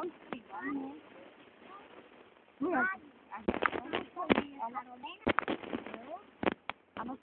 Ano?